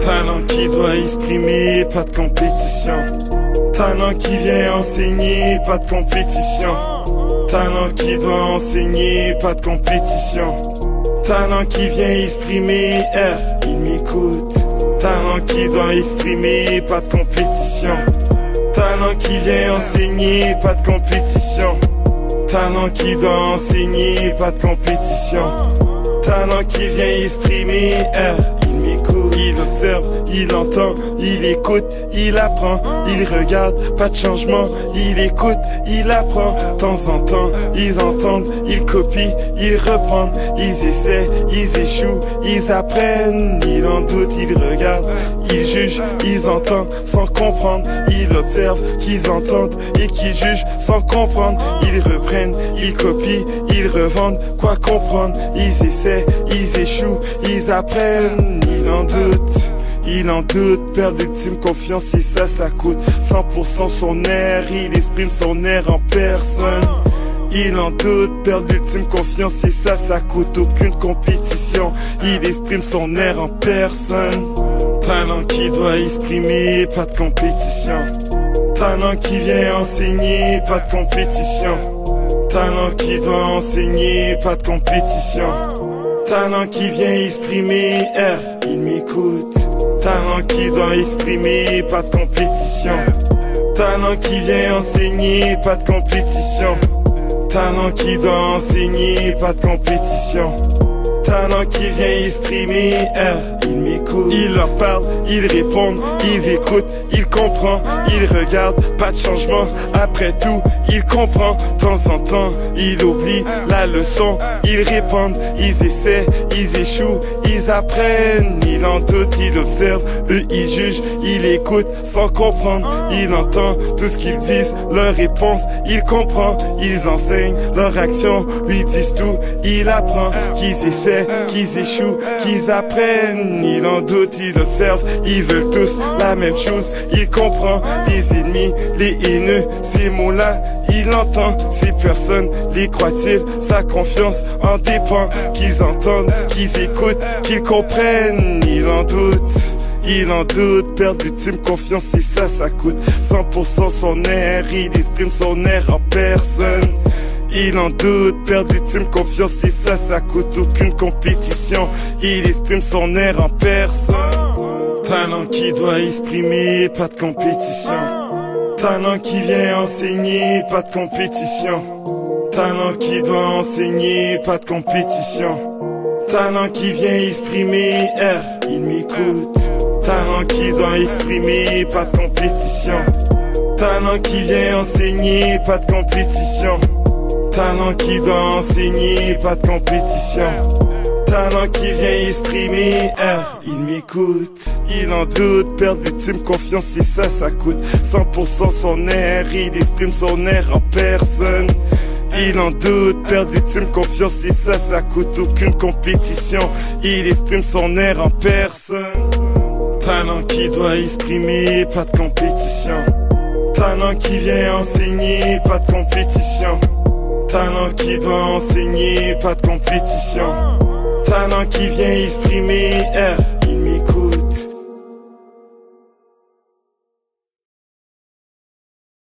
Talent qui doit exprimer, pas de compétition. Talent qui vient enseigner, pas de compétition. Talent qui doit enseigner, pas de compétition. Talent qui vient exprimer, il m'écoute. Talent qui doit exprimer, pas de compétition. Talent qui vient enseigner, pas de compétition. Talent qui doit enseigner, pas de compétition. Talent qui vient exprimer, il observe, il entend, il écoute, il apprend, il regarde, pas de changement, il écoute, il apprend, temps en temps, ils entendent, ils copient, ils reprennent, ils essaient, ils échouent, ils apprennent, ils en doutent, ils regardent, ils jugent, ils entendent sans comprendre, ils observent, qu'ils entendent et qu'ils jugent sans comprendre, ils reprennent, ils copient, ils revendent, quoi comprendre, ils essaient, ils échouent, ils apprennent, il en doute. Il en doute, perd l'ultime confiance et ça, ça coûte 100% son air, il exprime son air en personne. Il en doute, perd l'ultime confiance et ça, ça coûte aucune compétition. Il exprime son air en personne. Talent qui doit exprimer, pas de compétition. Talent qui vient enseigner, pas de compétition. Talent qui doit enseigner, pas de compétition. Talent qui vient exprimer, R, il m'écoute. Talent qui doit exprimer, pas de compétition. Talent qui vient enseigner, pas de compétition. Talent qui doit enseigner, pas de compétition. Talent qui vient exprimer, R, il m'écoute. Il leur parle, il répond, il écoute, il comprend, il regarde, pas de changement. Après tout, il comprend, de temps en temps, il oublie la leçon. Ils répondent, ils essaient, ils échouent, ils apprennent. Il en doute, il observe, eux ils jugent, il écoute sans comprendre. Il entend tout ce qu'ils disent, leurs réponses, il comprend. Ils enseignent, leurs actions lui disent tout. Il apprend qu'ils essaient, qu'ils échouent, qu'ils apprennent. Il en doute, il observe, ils veulent tous la même chose. Il comprend les ennemis, les haineux, ces mots-là, il entend. Ces personnes, les croient-ils, sa confiance en dépend. Qu'ils entendent, qu'ils écoutent, qu'ils comprennent. Il en doute. Il en doute, perdre l'ultime confiance et ça, ça coûte 100% son air, il exprime son air en personne. Il en doute, perdre l'ultime confiance et ça, ça coûte aucune compétition. Il exprime son air en personne. Talent qui doit exprimer, pas de compétition. Talent qui vient enseigner, pas de compétition. Talent qui doit enseigner, pas de compétition. Talent qui vient exprimer, R, il m'écoute. Talent qui doit exprimer, pas de compétition. Talent qui vient enseigner, pas de compétition. Talent qui doit enseigner, pas de compétition. Talent qui vient exprimer, R, il m'écoute. Il en doute, perdre l'ultime confiance et ça, ça coûte 100% son air, il exprime son air en personne. Il en doute, perdre l'ultime confiance et ça, ça coûte aucune compétition. Il exprime son air en personne. Talent qui doit exprimer, pas de compétition. Talent qui vient enseigner, pas de compétition. Talent qui doit enseigner, pas de compétition. Qui vient exprimer, R,